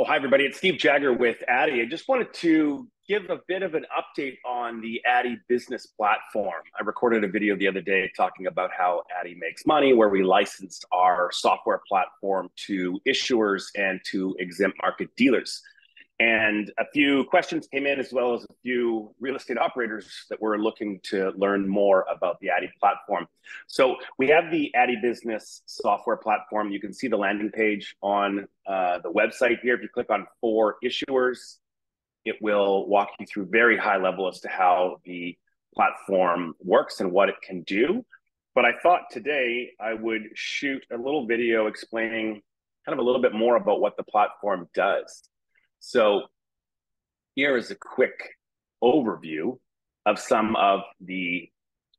Oh, hi, everybody. It's Steve Jagger with Addy. I just wanted to give a bit of an update on the Addy business platform. I recorded a video the other day talking about how Addy makes money, where we licensed our software platform to issuers and to exempt market dealers. And a few questions came in, as well as a few real estate operators that were looking to learn more about the Addy platform. So we have the Addy Business software platform. You can see the landing page on uh, the website here. If you click on for issuers, it will walk you through very high level as to how the platform works and what it can do. But I thought today I would shoot a little video explaining kind of a little bit more about what the platform does. So here is a quick overview of some of the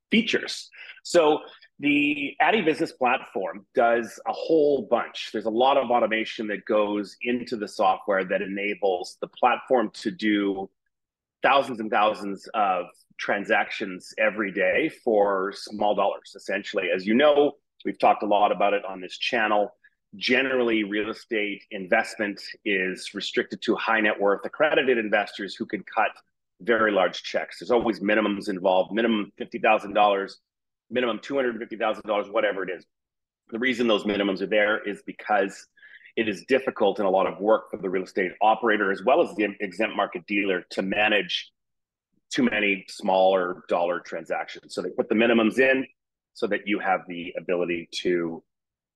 features. So the Addy Business Platform does a whole bunch. There's a lot of automation that goes into the software that enables the platform to do thousands and thousands of transactions every day for small dollars, essentially. As you know, we've talked a lot about it on this channel generally real estate investment is restricted to high net worth accredited investors who can cut very large checks. There's always minimums involved, minimum $50,000, minimum $250,000, whatever it is. The reason those minimums are there is because it is difficult and a lot of work for the real estate operator as well as the exempt market dealer to manage too many smaller dollar transactions. So they put the minimums in so that you have the ability to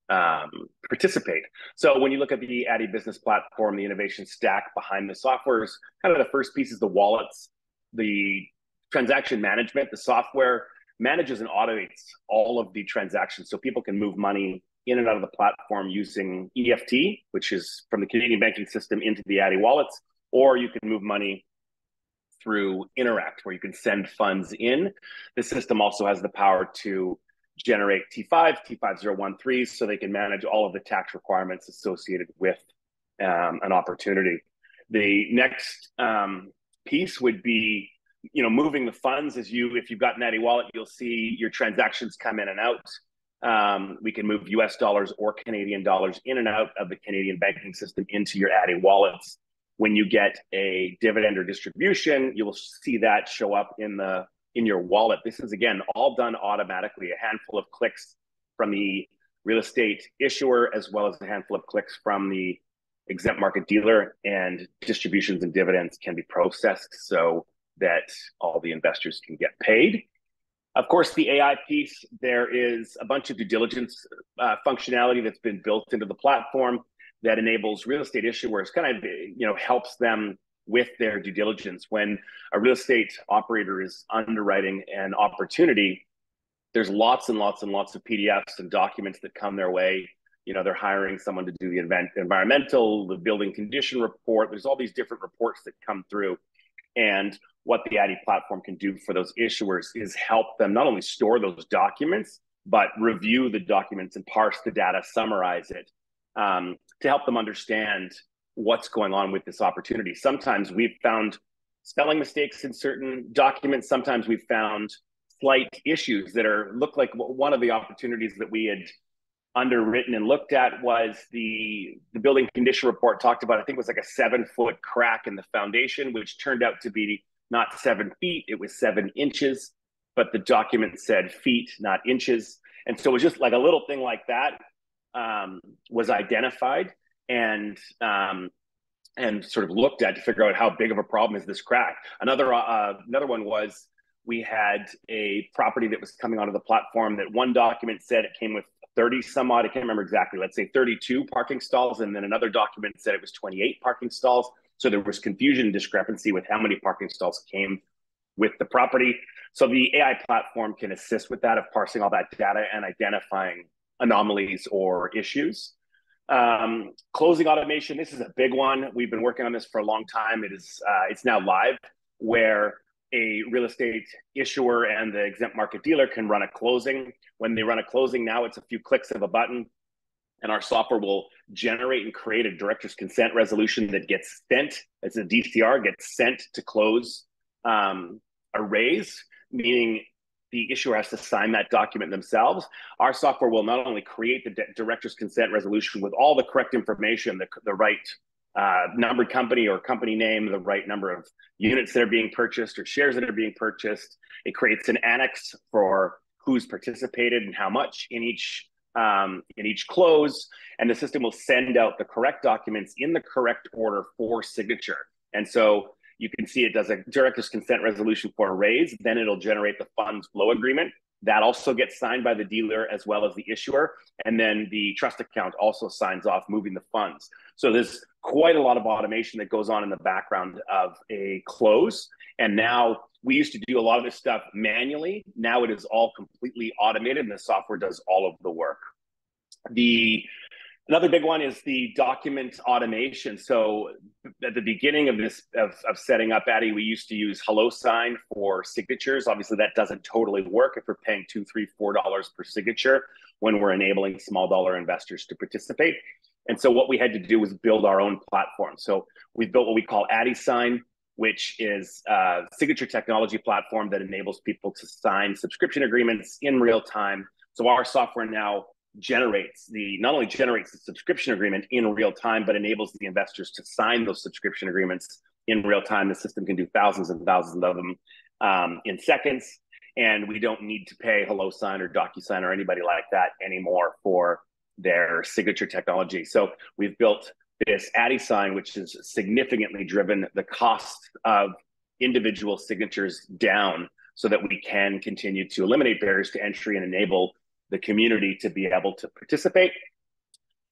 um, participate. So when you look at the Addy business platform, the innovation stack behind the software is kind of the first piece is the wallets, the transaction management, the software manages and automates all of the transactions so people can move money in and out of the platform using EFT, which is from the Canadian banking system into the Addy wallets, or you can move money through Interac, where you can send funds in. The system also has the power to generate T5, T5013, so they can manage all of the tax requirements associated with um, an opportunity. The next um, piece would be, you know, moving the funds as you, if you've got an Addy wallet, you'll see your transactions come in and out. Um, we can move US dollars or Canadian dollars in and out of the Canadian banking system into your Addy wallets. When you get a dividend or distribution, you will see that show up in the in your wallet. This is again all done automatically, a handful of clicks from the real estate issuer, as well as a handful of clicks from the exempt market dealer, and distributions and dividends can be processed so that all the investors can get paid. Of course, the AI piece, there is a bunch of due diligence uh, functionality that's been built into the platform that enables real estate issuers, kind of, you know, helps them with their due diligence. When a real estate operator is underwriting an opportunity, there's lots and lots and lots of PDFs and documents that come their way. You know, they're hiring someone to do the event, environmental, the building condition report. There's all these different reports that come through. And what the Addy platform can do for those issuers is help them not only store those documents, but review the documents and parse the data, summarize it um, to help them understand what's going on with this opportunity. Sometimes we've found spelling mistakes in certain documents. Sometimes we've found slight issues that are look like one of the opportunities that we had underwritten and looked at was the the building condition report talked about. I think it was like a seven foot crack in the foundation, which turned out to be not seven feet; it was seven inches. But the document said feet, not inches, and so it was just like a little thing like that um, was identified and um, and sort of looked at to figure out how big of a problem is this crack. Another uh, another one was we had a property that was coming onto the platform that one document said it came with 30 some odd, I can't remember exactly, let's say 32 parking stalls. And then another document said it was 28 parking stalls. So there was confusion and discrepancy with how many parking stalls came with the property. So the AI platform can assist with that of parsing all that data and identifying anomalies or issues. Um, closing automation. This is a big one. We've been working on this for a long time. It is uh, it's now live, where a real estate issuer and the exempt market dealer can run a closing. When they run a closing, now it's a few clicks of a button, and our software will generate and create a director's consent resolution that gets sent as a DCR gets sent to close um, a raise, meaning the issuer has to sign that document themselves. Our software will not only create the director's consent resolution with all the correct information, the, the right uh, numbered company or company name, the right number of units that are being purchased or shares that are being purchased. It creates an annex for who's participated and how much in each um, in each close, and the system will send out the correct documents in the correct order for signature. And so you can see it does a director's consent resolution for a raise, then it'll generate the funds flow agreement. That also gets signed by the dealer as well as the issuer. And then the trust account also signs off moving the funds. So there's quite a lot of automation that goes on in the background of a close. And now we used to do a lot of this stuff manually. Now it is all completely automated and the software does all of the work. The Another big one is the document automation. So at the beginning of this of, of setting up Addy, we used to use HelloSign for signatures. Obviously, that doesn't totally work if we're paying two, three, four dollars per signature when we're enabling small dollar investors to participate. And so what we had to do was build our own platform. So we built what we call Addy Sign, which is a signature technology platform that enables people to sign subscription agreements in real time. So our software now generates the not only generates the subscription agreement in real time, but enables the investors to sign those subscription agreements in real time. The system can do thousands and thousands of them um, in seconds, and we don't need to pay HelloSign or DocuSign or anybody like that anymore for their signature technology. So we've built this AddySign, which has significantly driven the cost of individual signatures down so that we can continue to eliminate barriers to entry and enable the community to be able to participate.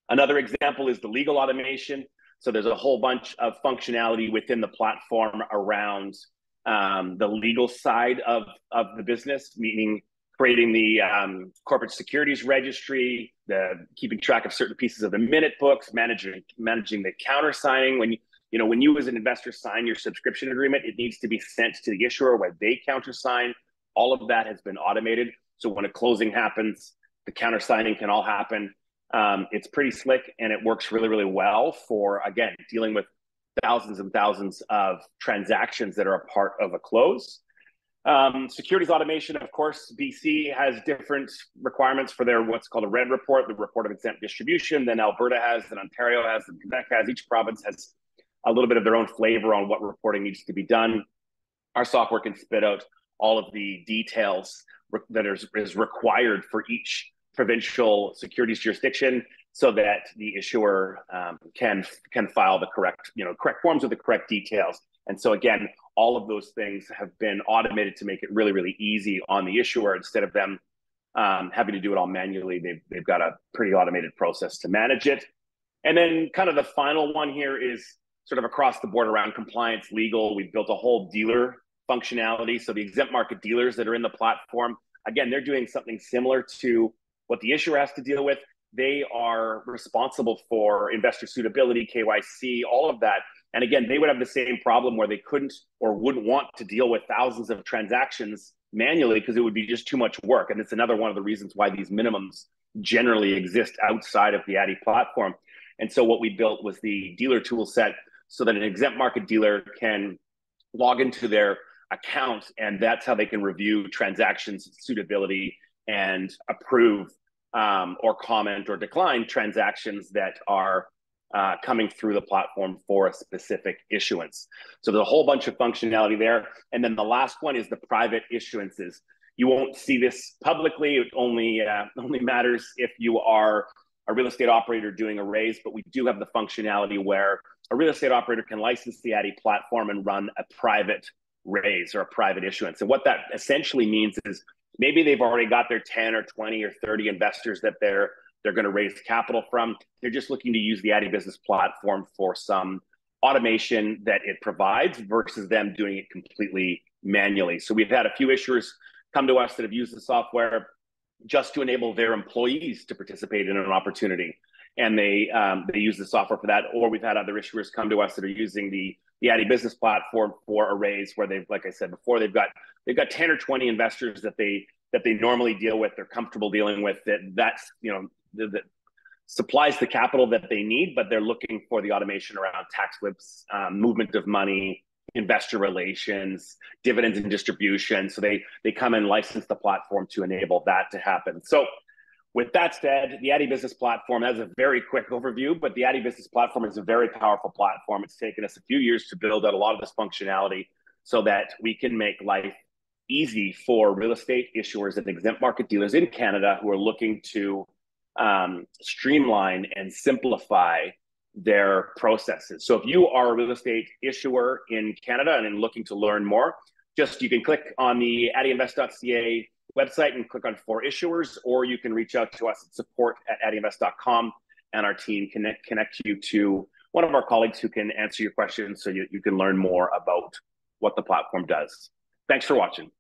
Another example is the legal automation. So there's a whole bunch of functionality within the platform around um, the legal side of, of the business, meaning creating the um, corporate securities registry, the keeping track of certain pieces of the minute books, managing managing the countersigning. When you you know when you as an investor sign your subscription agreement, it needs to be sent to the issuer where they countersign. All of that has been automated. So when a closing happens, the countersigning can all happen. Um, it's pretty slick and it works really, really well for, again, dealing with thousands and thousands of transactions that are a part of a close. Um, securities automation, of course, BC has different requirements for their what's called a red report, the report of exempt distribution. Then Alberta has, then Ontario has, then Quebec has. Each province has a little bit of their own flavor on what reporting needs to be done. Our software can spit out all of the details that is, is required for each provincial securities jurisdiction so that the issuer um, can can file the correct you know correct forms with the correct details. And so again all of those things have been automated to make it really really easy on the issuer. Instead of them um, having to do it all manually they've, they've got a pretty automated process to manage it. And then kind of the final one here is sort of across the board around compliance legal. We've built a whole dealer functionality. So the exempt market dealers that are in the platform, again, they're doing something similar to what the issuer has to deal with. They are responsible for investor suitability, KYC, all of that. And again, they would have the same problem where they couldn't or wouldn't want to deal with thousands of transactions manually because it would be just too much work. And it's another one of the reasons why these minimums generally exist outside of the Addy platform. And so what we built was the dealer tool set so that an exempt market dealer can log into their account, and that's how they can review transactions suitability and approve um, or comment or decline transactions that are uh, coming through the platform for a specific issuance. So there's a whole bunch of functionality there. And then the last one is the private issuances. You won't see this publicly. It only uh, only matters if you are a real estate operator doing a raise, but we do have the functionality where a real estate operator can license the Addy platform and run a private raise or a private issuance. And what that essentially means is maybe they've already got their 10 or 20 or 30 investors that they're they're going to raise capital from. They're just looking to use the Business platform for some automation that it provides versus them doing it completely manually. So we've had a few issuers come to us that have used the software just to enable their employees to participate in an opportunity and they um, they use the software for that. Or we've had other issuers come to us that are using the the Addy Business platform for a raise, where they've, like I said before, they've got they've got ten or twenty investors that they that they normally deal with, they're comfortable dealing with. That that's you know that supplies the capital that they need, but they're looking for the automation around tax slips, um, movement of money, investor relations, dividends and distribution. So they they come and license the platform to enable that to happen. So with that said, the Addy Business Platform, has a very quick overview, but the Addy Business Platform is a very powerful platform. It's taken us a few years to build out a lot of this functionality so that we can make life easy for real estate issuers and exempt market dealers in Canada who are looking to um, streamline and simplify their processes. So if you are a real estate issuer in Canada and looking to learn more, just you can click on the addyinvest.ca website and click on for issuers, or you can reach out to us at support at addyinvest.com and our team can connect you to one of our colleagues who can answer your questions so you, you can learn more about what the platform does. Thanks for watching.